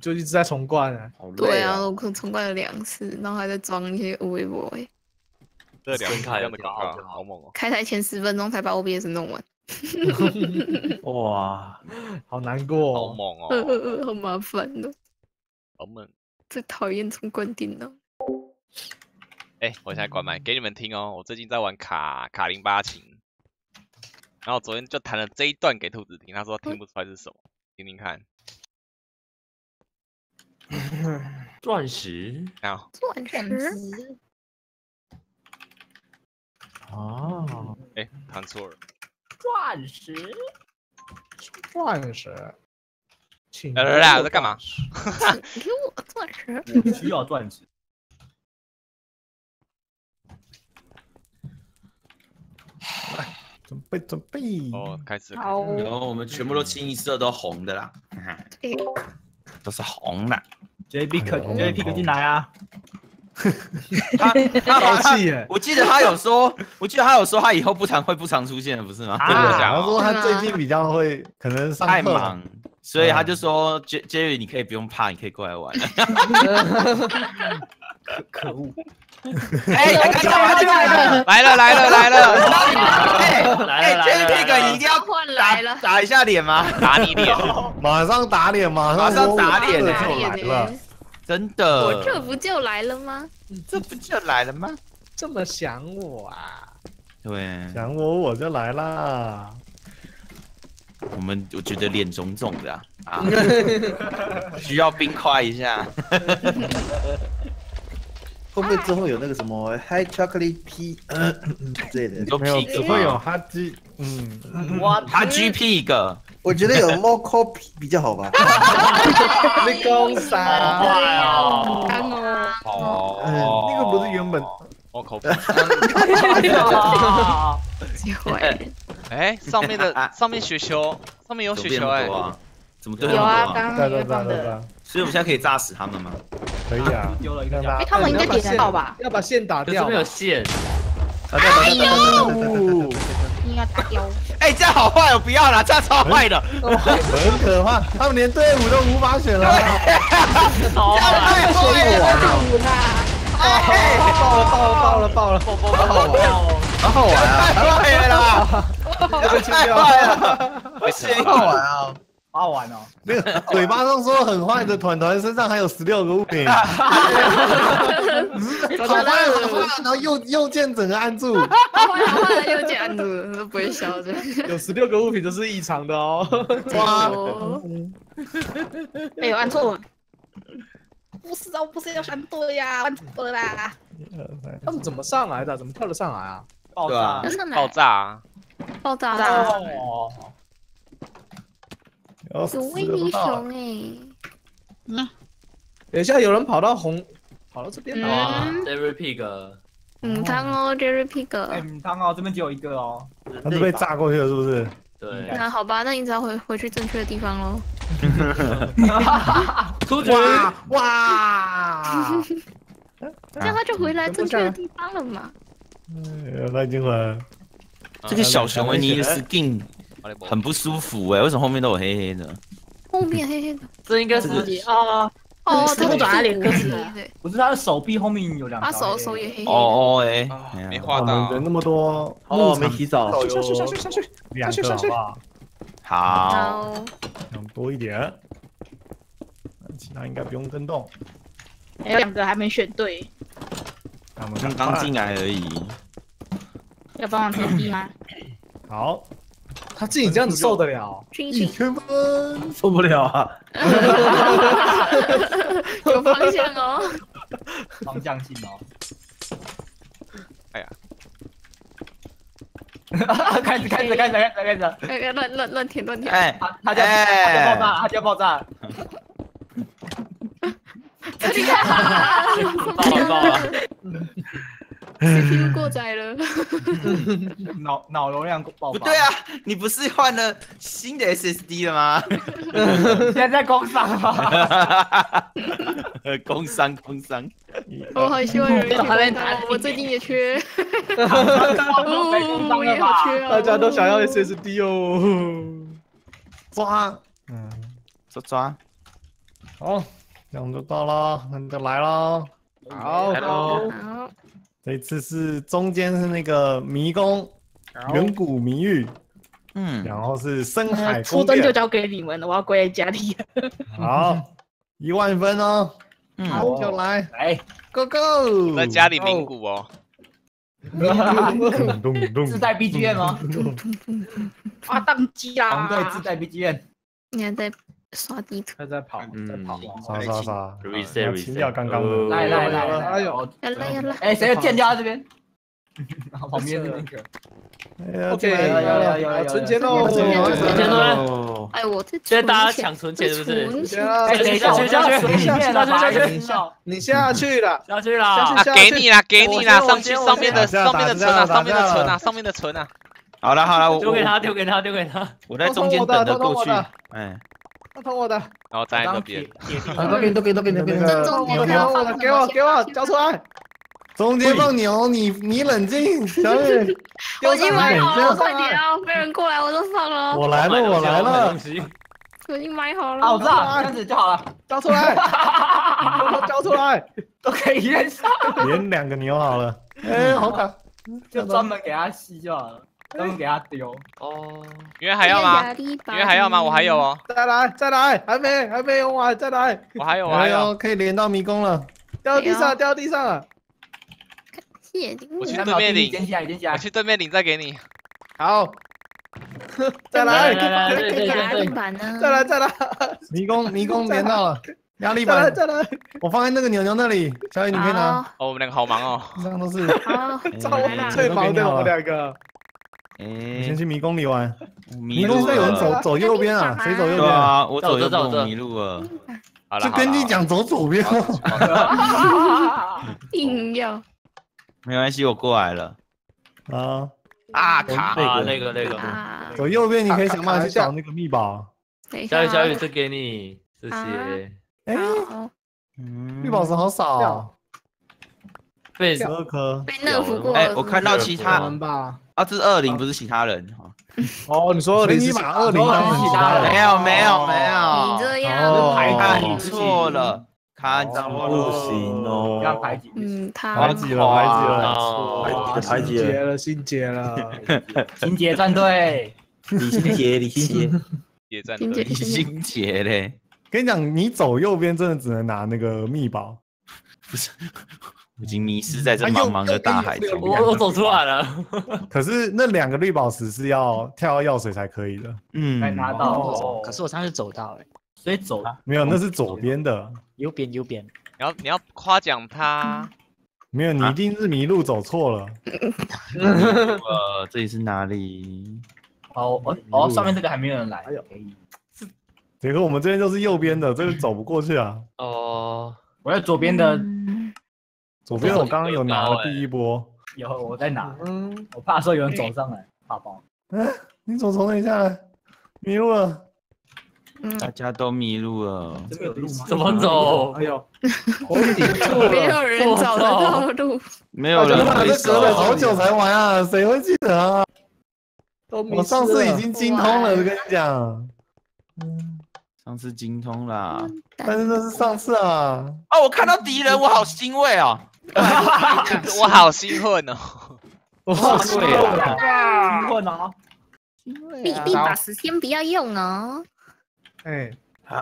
就一直在重灌啊。好累对啊，我可重灌了两次，然后还在装一些微博哎。这两分开样的就好猛哦！开台前十分钟才把 OBS 弄完，哇，好难过、好哦。猛呃呃哦！呃，好麻烦哦，好猛！最讨厌重灌电脑。哎，我现在关麦给你们听哦。我最近在玩卡卡林巴琴，然后昨天就弹了这一段给兔子听，他说听不出来是什么，听听看。钻石，啊钻石，哦，哎，弹错了。钻石，钻石。请来来来我在干嘛请给我钻石。我需要钻石。准备准备。哦，开始了。好，然后我们全部都清一色都红的啦，对都是红的。J P 可 J P 可进来啊！他他好像气耶我记得他有说，我记得他有说他以后不常会不常出现了，不是吗？啊对啊，讲他说他最近比较会，可能太忙，所以他就说 J Jerry 你可以不用怕，你可以过来玩。可可恶！哎，来了来了来了来了，哎哎来了，Jerry 这个你一定要换打来了，打一下脸吗？打你脸！马上打脸，马马上打脸就来了。真的，我这不就来了吗？这不就来了吗？这么想我啊？对，想我我就来啦。我们我觉得脸肿肿的啊，啊 需要冰块一下。会不会之后有那个什么 High Chocolate P 呃之类的？没有，只会有吗哈基，嗯，哇，他 G pig，我觉得有 Moco P 比较好吧。你公啥？坏哦！那个不是原本我口机会哎，上面的上面雪球，上面有雪球哎，啊？怎么对有啊？刚刚放的。所以我们现在可以炸死他们吗？可以啊，丢了一个哎，他们应该点到吧？要把线打掉。可没有线。哎呦！应该打掉。哎，这样好坏，我不要了，这样超坏的。很可怕，他们连队伍都无法选了。哈哈哈哈哈。爆了！爆了！爆了！爆了！爆了！爆了！爆了！好好玩啊！太坏了！太坏了！不行，好玩啊！好好玩哦！那个嘴巴上说很坏的团团身上还有十六个物品，好坏好坏，然后右右键整个按住，好坏好坏的又这样子，都不会消的。有十六个物品都是异常的哦。哇，哦哎呦，按错了。不是啊，我不是要闪躲呀，按错了啦。他们怎么上来的？怎么跳得上来啊？爆对啊炸要！上来爆炸啊！爆炸了，哦，有有威尼熊哎。等一下，有人跑到红，跑到这边来。哇嗯，Jerry Pig，嗯，汤哦，Jerry Pig。哎，汤哦，这边只有一个哦。他是被炸过去了，是不是？对，那好吧，那你只要回回去正确的地方喽。出局！哇哇！这样他就回来正确的地方了嘛。哎他已经回来了。这个小熊维尼的 skin 很不舒服哎，为什么后面都有黑黑的？后面黑黑的。这应该是啊，哦，他的是不转他脸屁股哥是不是他的手臂后面有两条他手黑黑手也黑黑的。哦哦哎没画到人，那么多，哦，没洗澡。下去下去下去，两个好多一点，其他应该不用跟动。还有两个还没选对，那我们刚刚进来而已。要帮忙填地吗？好，他自己这样子受得了？一千分，受不了啊！有方向哦。方向性哦。哎呀，开始开始开始开始开始，哎呀，乱乱乱填乱填。哎，他他就他就爆炸，他就爆炸，这个爆了爆了，CPU 过载了。脑脑容量爆发。不对啊，你不是换了新的 SSD 了吗？现在在工伤吗？工伤工伤，我好希望有人可以还没帮到我，最近也缺。我也？好缺啊！大家都想要 SSD 哦。抓，嗯，抓抓，好，这样就到了，那就来啦。好，Hello 好，这次是中间是那个迷宫，远古谜域，嗯，然后是深海宫初登就。交给你们了，我要跪在家里。好，一万分哦，好，就来来，，Go Go！在家里名鼓 哦，咚咚咚自带 BGM 吗？发，宕机啦！对，自带 BGM。你还在刷地图？他在跑，在跑。刷刷刷 Reset，要清掉刚刚的。来来来来，哎呦，要来要来！哎，谁的剑掉在这边？旁边的那个。哎呀 OK，要来有有有有要有存钱喽！存钱存钱存钱哦，哎，我这现在大家抢存钱是不是哎，等一下，我下去下去下去去笑。你下去了，下去了下！啊，去给你啦，给你啦，我上去上面的先上面的存啊，上面的存啊，上面的存啊，好了好了，我丢给他，丢给他，丢给他。我在中间等着过去。哎，他偷我的，然后站在那边，都给都给都给都给。那中间个不要放我的，给我给我交出来，中间放牛，你你冷静，小雨，我已经买好了，快点啊！没人过来，我就上了，我来了，我来了。我已经买好啊，我知了。道，这样子就好了，交出来，偷偷交出来，都可以连上，连两个牛好了。哎，好卡，就专门给他吸就好了，专门给他丢。哦，因为还要吗？因因为还要吗？我还有哦，再来再来，还没还没用完，再来，我还有我还哎有，可以连到迷宫了。掉地上掉地上了，谢我去三对面领捡起来，捡起来。我去对面领再给你，好，再来来来？再来再来迷宫迷宫连到了，压力板，再来再来，我放在那个牛牛那里，小雨你可以拿，哦，我们两个好忙哦，这样都是。好，好，超最忙的我们两个，你先哎，去迷宫里玩，迷路是有人走。走右边啊，谁走右边？对啊，我走右边走走走我迷路了。好了，就跟你讲走左边。硬要没关系，我过来了。啊，啊卡，啊，那个那个，啊！走右边你可以想办法去找那个密宝。小雨小雨，这给你，谢谢。哎，绿宝石好少哦，被十二颗。被 nerf 过了。哎，我看到其他人吧。啊，这是二零，不是其他人。哦，你说二零你你是把二零当成其他人。没有没有没你有，这样，哦看错了，看错了，不行哦。要排挤。嗯，他。排挤了，排挤了。排挤了心结了，心结了。新杰战队，李心杰，李心杰，野战队，李心杰嘞，跟你讲，你走右边真的只能拿那个密宝。已经迷失在这茫茫的大海中。我我走出来了。可是那两个绿宝石是要跳到药水才可以的，嗯才拿到。哦，可是我上次走到哎、所以走没有，那是左边的，右边右边，你要你要夸奖他，没有，你一定是迷路走错了。呃，这里是哪里？哦哦哦，上面这个还没有人来。哎呦，结果我们这边就是右边的，这个走不过去啊。哦，我在左边的嗯左边我刚刚有拿了第一波，有我在拿，嗯，我怕说有人走上来，怕爆。你怎么从那里下来？迷路了。嗯，大家都迷路了。这有路吗？怎么走？哎呦，没了，有人找得到路。没有人妈这会走隔了好久才玩啊，谁会记得啊？都迷我上次已。经精通了，我跟你讲。嗯，上次精通啦。但是那是上次啊。哦，我看到敌人，我好欣慰哦。我好兴奋哦，哇对啊，兴奋哦！立立把时间不要用哦。哎，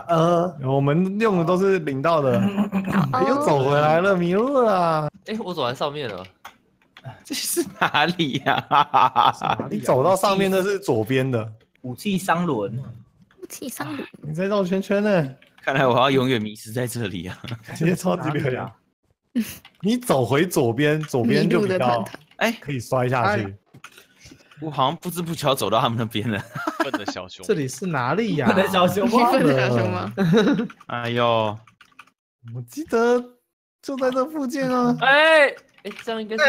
呃，我们用的都是领到的，哦又走回来了，迷路了啊。哎，我走在上面了。这是哪里呀？你走到上面那是左边的，武器商轮，武器三轮，你在绕圈圈呢，看来我要永远迷失在这里啊！直接超级流啊量。你走回左边，左边就比较。哎，可以摔下去。我好像不知不觉走到他们那边了。笨的小熊这，里是哪里呀笨？的小熊你猫。分得了什么？哎呦，我记得就在这附近啊。哎哎，这样应该是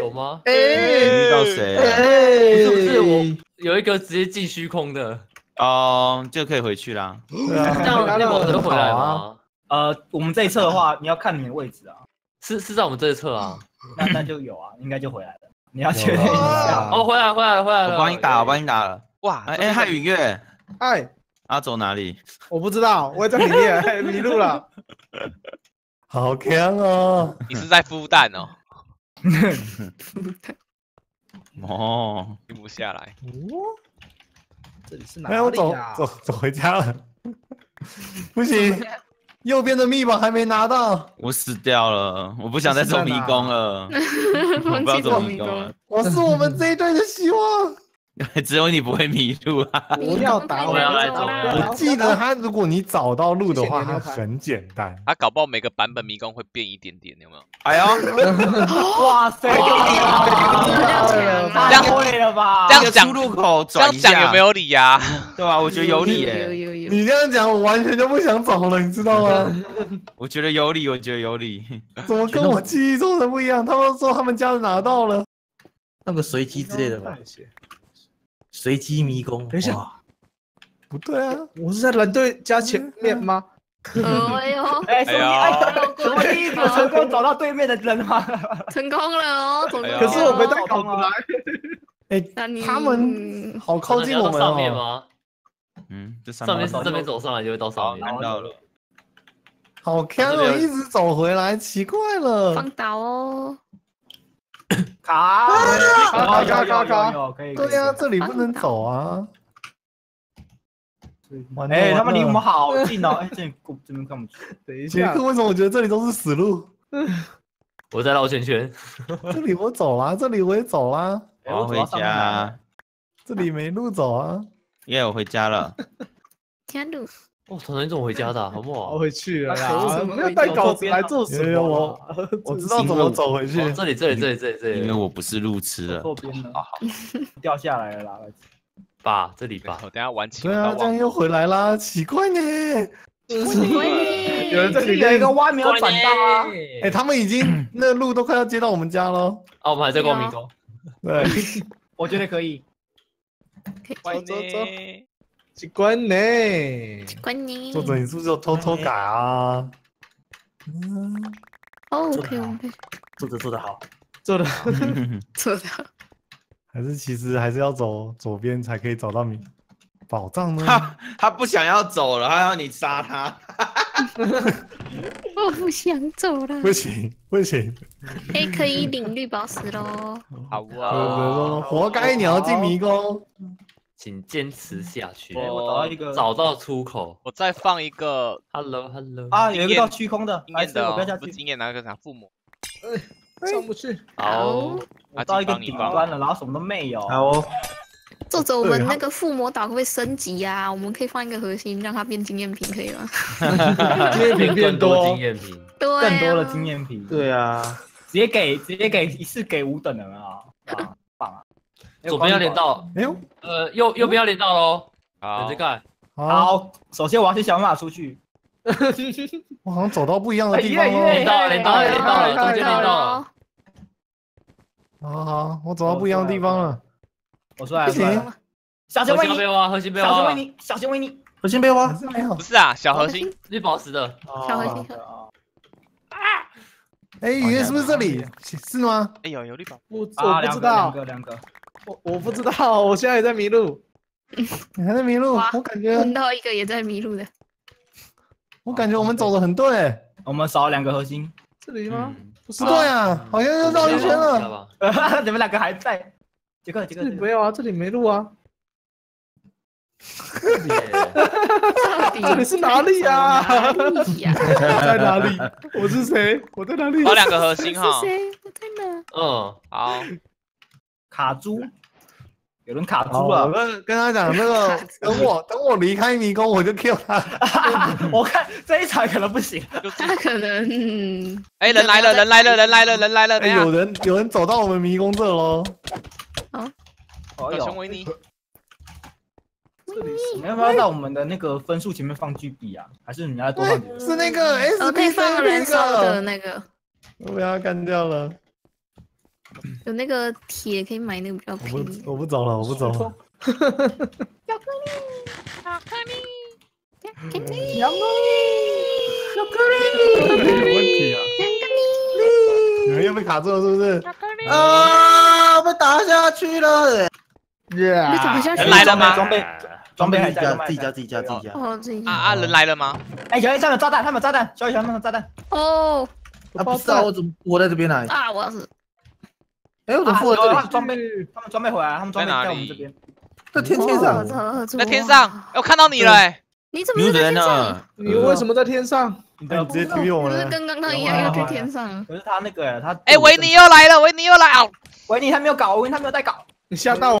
有吗？你哎遇到谁了？哎，是不是我有一个直接进虚空的？哦，就可以回去啦。这样那宝石会回来啊？吗？呃，我们这一侧的话，你要看你的位置啊，是是在我们这一侧啊。那那就有啊，应该就回来了。你要确认一下。哦，回来回来回来了。我帮你打，我帮你打了。哇，哎哎，汉允月，哎，啊，走哪里？我不知道，我在里面 迷路了。好强哦！你是在孵蛋哦？哦，停不下来。哦这里是哪哎，我走里呀？走走回家了，不行，右边的密码还没拿到，我死掉了，我不想再走迷宫了，我不要走迷宫了，我是我们这一队的希望。只有你不会迷路啊！不要打我我记得他，如果你找到路的话，它谢谢牛排很简单。他搞不好每个版本迷宫会变一点点，有没有？哎呀，哇塞，太会了吧？这样讲出入口这样转一下讲有没？有理呀？对吧？我觉得有理耶，有有，你这样讲，我完全就不想走了，你知道吗？我觉得有理，我觉得有理。怎么跟我记忆中的不一样？他们说他们家拿到了，那个随机之类的吧？随机迷宫。等一下不对啊，我是在蓝队家前面吗？哎呦，哎，所以哎呦哎，什么第一个成功找到对面的人吗？成功了哦，可是我没带搞出来。哎，他们好靠近我们上面哦，吗？嗯，这上面这边走上来就会到上面。看到了，好看哦，一直走回来，奇怪了。放倒哦，卡，卡卡卡卡。对呀，这里不能走啊。哎，他们离我们。好近哦。哎，这里过这边看不出。等一下杰克，，为什么我觉得这里都是死路？我在绕圈圈，这里我走啦，这里我也走啦，哎我要回家，这里没路走啊。耶，我回家了。天路，哦，团团你怎么回家的啊？好不好？我回去了那可啦。恶没有带稿子来做什 因为么我啊？我知道怎么走回去。哦，这里这里这里这里这里，因为我不是路痴了。左边呢？掉下来了啦。吧这里吧我，等下玩起对啊，这样又回来啦，奇怪呢。喂，有人在里面一个面。弯没有转到啊。哎，他们已经 那个路都快要接到我们家了。啊，我们还在光明宫。对，我觉得可以。走走走奇怪呢。关呢。作者你是不是有偷偷改啊？嗯，哦，OK OK，作者做的好，做的做的。还是其实还是要走左边才可以找到你宝藏呢？他他不想要走了，他要你杀他。我不想走了。不行不行，哎，可以领绿宝石喽。好呃啊，活该你要进迷宫。请坚持下去。哎，我找到一个。找到出口。我再放一个 Hello Hello。啊，有一个叫虚空的，白经验的哦，色我不要下去。不是经验拿个啥父母。上不去。好，我到一个顶端了，然后什么都没有。好哦，作者，我们那个附魔岛会不会升级呀？我们可以放一个核心，让它变经验品，可以吗？经验品变多多经，验品。对啊，更多的经验品。对啊，直接给直接给一次给五等的啊！左边要连到，哎呦，呃，右右边要连到喽。好等着，看。好，首先我要去想办法出去。我好像走到不一样的地方了。连到了，连到了，连到了，中间连到了。好好，我走到不一样的地方了。我出来了，不行小心被，挖，核心被挖了。小心维尼，小心维尼。核心被挖还。是没有不。是啊，小核心，绿宝石的，小核心啊哎，雨夜是不是这里？是吗？哎呦，有绿宝，我啊，我不知两个，两道，个，两个。我我不知道，我现在也在迷路。你还在迷路？我感觉闻到一个也在迷路的。我感觉我们走的很对。我们少了两个核心，这里吗？嗯，不是对啊，好像又绕一圈了。你们两个还在。杰克，杰克，没有啊，这里没路啊。这里 是哪里呀哪里呀？在哪里？我是谁？我在哪里？少两个核心哈是。谁？我在哪？嗯，好，卡猪，有人卡好，猪了。我跟跟他讲，那个 等我等我离开迷宫，我就 Q 他。我看这一场可能不行。他可能嗯哎，人来了，人来了，人来了，人来了，哎，有，人有人走到我们迷宫这喽。哦哟，小熊维尼，这里是你要不要在我们的那个分数前面放巨币啊？还是你要多放几个？是那个 S B 放 C 那燃烧的，那个，我被他干掉了。有那个铁可以买那个比较我便宜。不我不走了，我不走了。有问题啊！你们又被卡住了是不是？啊，被打下去了。被打下去人来了吗？装备装备还自己在，加自己加自己加自己加。哦，自己啊啊，人来了吗？哎，小叶上面有炸弹，他们有炸弹，小叶上面有炸弹。哦啊，不是啊，我怎么我在这边来？啊，我要是哎，我怎么啊附在这里？他们装备，他们装备回来，他们装备在我们这边。在天天上。上在天上，哎我看到你了，哎，你怎么又在天上？你为什么在天上？你直接踢我了。不是跟刚刚一样要去天上？可是他那个他，哎，维尼又来了，维尼又来啊！维尼他没有搞，维尼他没有在搞。你吓到我。